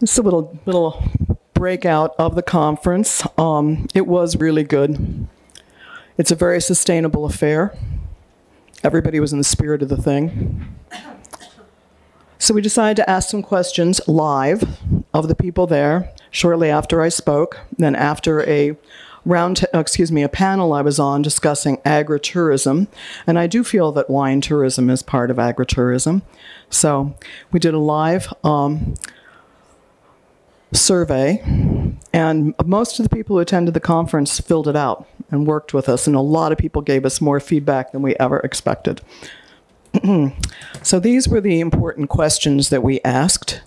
Just a little little breakout of the conference. Um, it was really good. It's a very sustainable affair. Everybody was in the spirit of the thing. So we decided to ask some questions live of the people there shortly after I spoke. Then after a round, excuse me, a panel I was on discussing agritourism, and I do feel that wine tourism is part of agritourism. So we did a live um, survey, and most of the people who attended the conference filled it out and worked with us, and a lot of people gave us more feedback than we ever expected. so these were the important questions that we asked.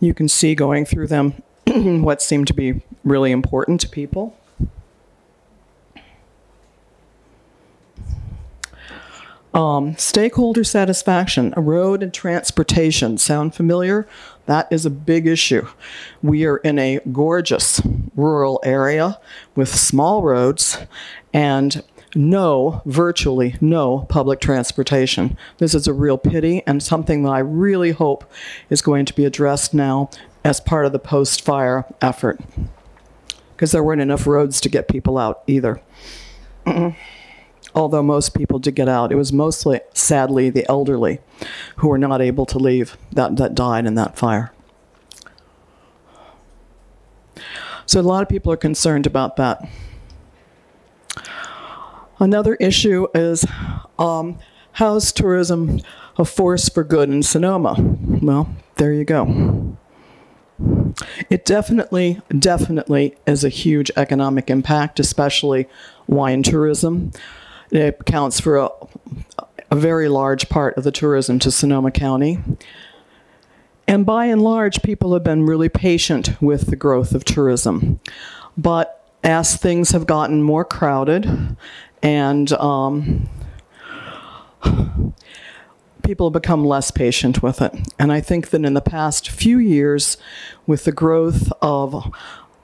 You can see going through them what seemed to be really important to people. Um, stakeholder satisfaction, a road and transportation. Sound familiar? That is a big issue. We are in a gorgeous rural area with small roads and no, virtually no public transportation. This is a real pity and something that I really hope is going to be addressed now as part of the post fire effort. Because there weren't enough roads to get people out either. although most people did get out. It was mostly, sadly, the elderly who were not able to leave that, that died in that fire. So a lot of people are concerned about that. Another issue is um, how's tourism a force for good in Sonoma? Well, there you go. It definitely, definitely is a huge economic impact, especially wine tourism. It accounts for a, a very large part of the tourism to Sonoma County. And by and large, people have been really patient with the growth of tourism. But as things have gotten more crowded and um, people have become less patient with it. And I think that in the past few years, with the growth of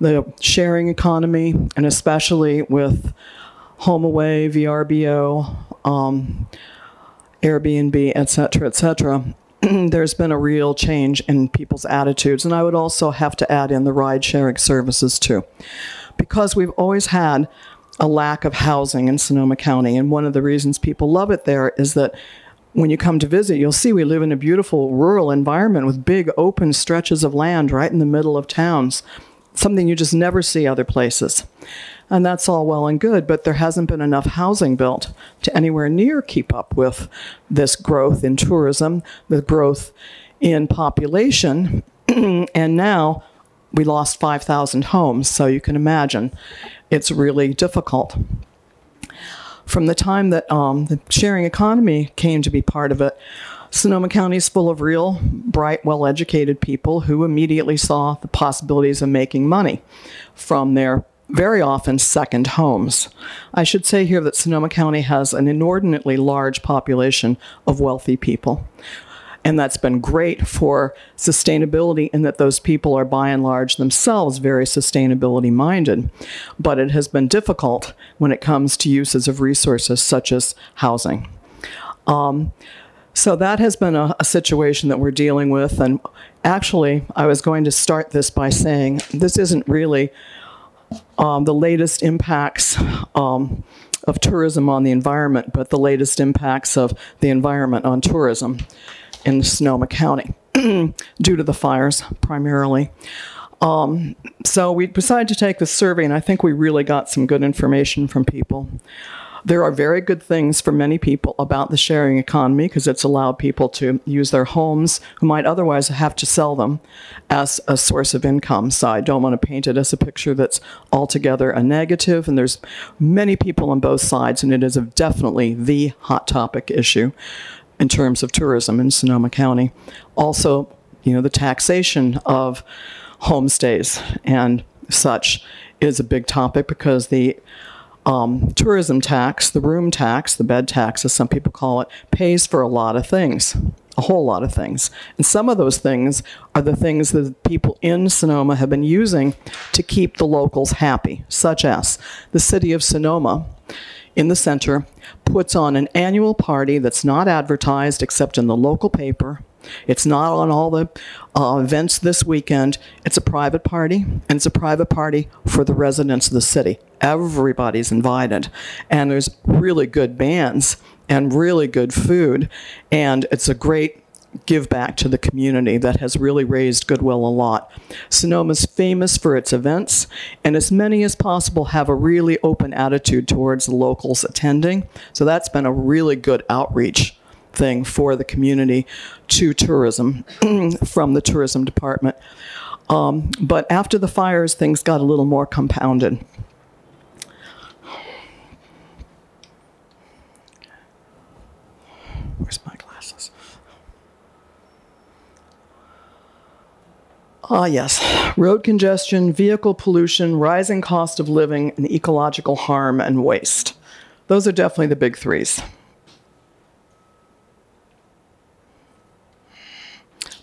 the sharing economy, and especially with HomeAway, VRBO, um, Airbnb, et cetera, et cetera, there's been a real change in people's attitudes. And I would also have to add in the ride sharing services too. Because we've always had a lack of housing in Sonoma County. And one of the reasons people love it there is that when you come to visit, you'll see we live in a beautiful rural environment with big open stretches of land right in the middle of towns, something you just never see other places. And that's all well and good, but there hasn't been enough housing built to anywhere near keep up with this growth in tourism, the growth in population. and now we lost 5,000 homes, so you can imagine it's really difficult. From the time that um, the sharing economy came to be part of it, Sonoma County is full of real, bright, well educated people who immediately saw the possibilities of making money from their very often second homes. I should say here that Sonoma County has an inordinately large population of wealthy people. And that's been great for sustainability, in that those people are by and large themselves very sustainability minded. But it has been difficult when it comes to uses of resources such as housing. Um, so that has been a, a, situation that we're dealing with. And actually, I was going to start this by saying this isn't really um, the latest impacts um, of tourism on the environment, but the latest impacts of the environment on tourism in Sonoma County due to the fires primarily. Um, so we decided to take this survey, and I think we really got some good information from people. There are very good things for many people about the sharing economy because it's allowed people to use their homes who might otherwise have to sell them as a source of income. So I don't want to paint it as a picture that's altogether a negative. negative, and there's many people on both sides, and it is definitely the hot topic issue in terms of tourism in Sonoma County. Also, you know, the taxation of homestays and such is a big topic because the um, tourism tax, the room tax, the bed tax, as some people call it, pays for a lot of things, a whole lot of things. And some of those things are the things that people in Sonoma have been using to keep the locals happy, such as the city of Sonoma in the center puts on an annual party that's not advertised except in the local paper It's not on all the uh, events this weekend. It's a private party, and it's a private party for the residents of the city. Everybody's invited, and there's really good bands and really good food, and it's a great give back to the community that has really raised goodwill a lot. Sonoma's famous for its events, and as many as possible have a really open attitude towards locals attending. So that's been a really good outreach thing for the community to tourism from the tourism department. Um, but after the fires, things got a little more compounded. Where's my glasses? Ah, yes. Road congestion, vehicle pollution, rising cost of living, and ecological harm and waste. Those are definitely the big threes.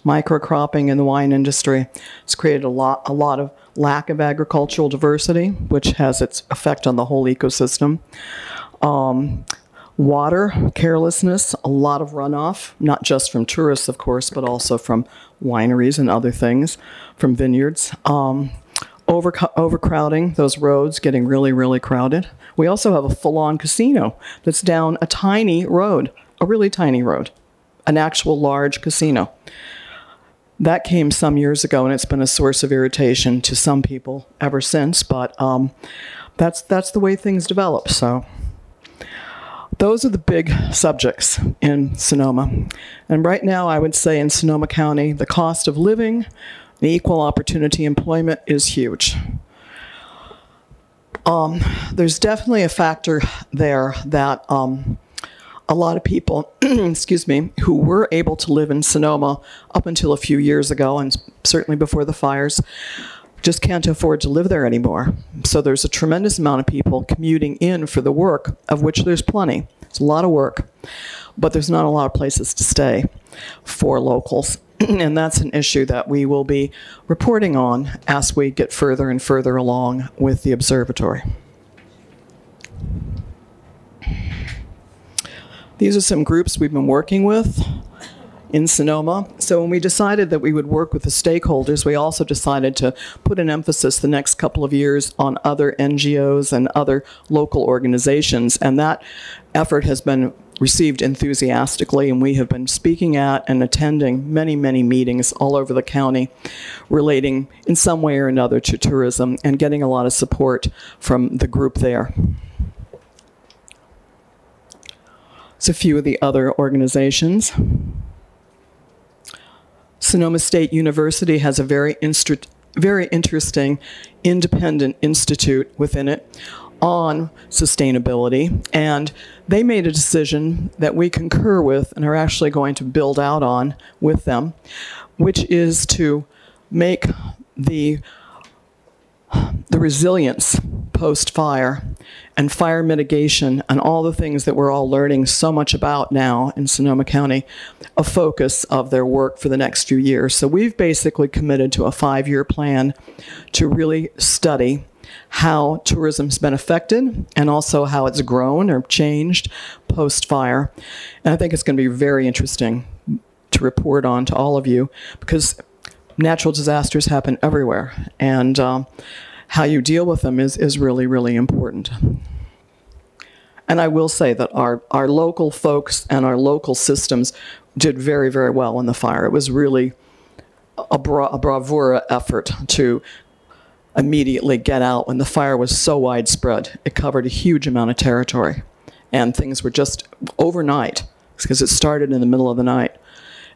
Microcropping in the wine industry has created a lot, a lot of lack of agricultural diversity, which has its effect on the whole ecosystem. Um, water carelessness, a lot of runoff, not just from tourists, of course, but also from wineries and other things, from vineyards. Um, over, overcrowding, those roads getting really, really crowded. We also have a full on casino that's down a tiny road, a really tiny road, an actual large casino. That came some years ago, and it's been a source of irritation to some people ever since. But um, that's that's the way things develop. So those are the big subjects in Sonoma. And right now, I would say in Sonoma County, the cost of living, the equal opportunity employment is huge. Um, there's definitely a factor there that um, a lot of people, excuse me, who were able to live in Sonoma up until a few years ago, and certainly before the fires, just can't afford to live there anymore. So there's a tremendous amount of people commuting in for the work, of which there's plenty. It's a lot of work, but there's not a lot of places to stay for locals. and that's an issue that we will be reporting on as we get further and further along with the observatory. These are some groups we've been working with in Sonoma. So when we decided that we would work with the stakeholders, we also decided to put an emphasis the next couple of years on other NGOs and other local organizations. And that effort has been received enthusiastically, and we have been speaking at and attending many, many meetings all over the county relating in some way or another to tourism and getting a lot of support from the group there. It's a few of the other organizations. Sonoma State University has a very, very interesting independent institute within it on sustainability. And they made a decision that we concur with and are actually going to build out on with them, which is to make the the resilience post fire and fire mitigation and all the things that we're all learning so much about now in Sonoma County a focus of their work for the next few years. So we've basically committed to a five year plan to really study how tourism's been affected and also how it's grown or changed post fire. And I think it's going to be very interesting to report on to all of you because natural disasters happen everywhere, and uh, how you deal with them is, is really, really important. And I will say that our, our local folks and our local systems did very, very well in the fire. It was really a, bra- a bravura effort to immediately get out when the fire was so widespread. It covered a huge amount of territory, and things were just overnight because it started in the middle of the night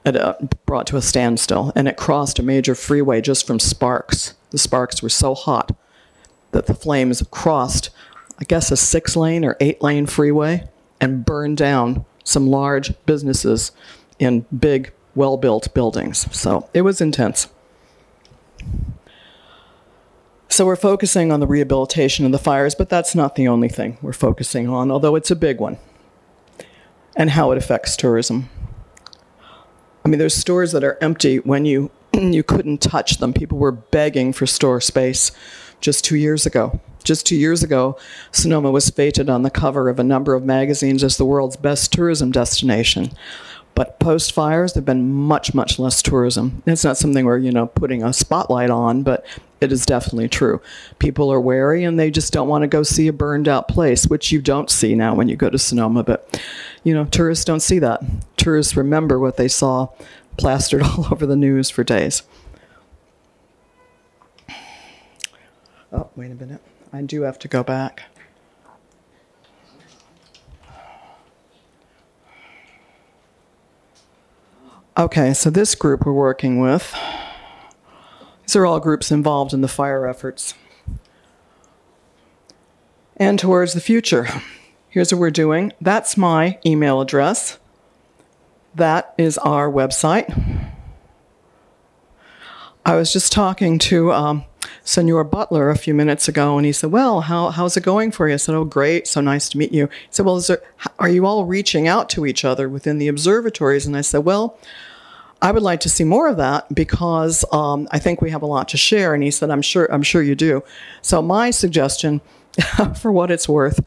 it uh, brought to a standstill, and it crossed a major freeway just from sparks. The sparks were so hot that the flames crossed, I guess, a six lane or eight lane freeway and burned down some large businesses in big, well built buildings. So it was intense. So we're focusing on the rehabilitation of the fires, but that's not the only thing we're focusing on, although it's a big one, and how it affects tourism. I mean, there's stores that are empty when you you couldn't touch them. People were begging for store space just two years ago. Just two years ago, Sonoma was feted on the cover of a number of magazines as the world's best tourism destination. But post fires, there've been much, much less tourism. It's not something we're, you know, putting a spotlight on, but it is definitely true. People are wary and they just don't want to go see a burned out place, which you don't see now when you go to Sonoma. But, you know, tourists don't see that. Tourists remember what they saw plastered all over the news for days. Oh, wait a minute. I do have to go back. Okay, so this group we're working with, these are all groups involved in the fire efforts. And towards the future, here's what we're doing. That's my email address. That is our website. I was just talking to um, Senor Butler a few minutes ago, and he said, "Well, how, how's it going for you?" I said, "Oh, great, so nice to meet you." He said, "Well, there, are you all reaching out to each other within the observatories?" And I said, "Well." I would like to see more of that because um, I think we have a lot to share. And he said, "I'm sure, I'm sure you do." So my suggestion, for what it's worth,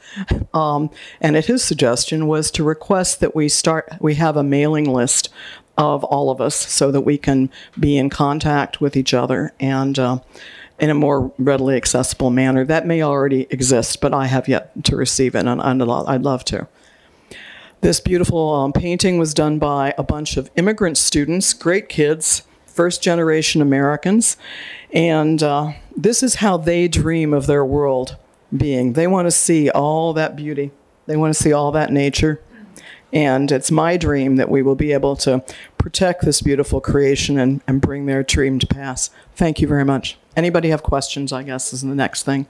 um, and at his suggestion was to request that we start, we have a mailing list of all of us so that we can be in contact with each other and. Uh, in a more readily accessible manner. That may already exist, but I have yet to receive it, and I'd love to. This beautiful um, painting was done by a bunch of immigrant students, great kids, first generation Americans, and uh, this is how they dream of their world being. They want to see all that beauty, they want to see all that nature. And it's my dream that we will be able to protect this beautiful creation and, and bring their dream to pass. Thank you very much. Anybody have questions, I guess, is the next thing.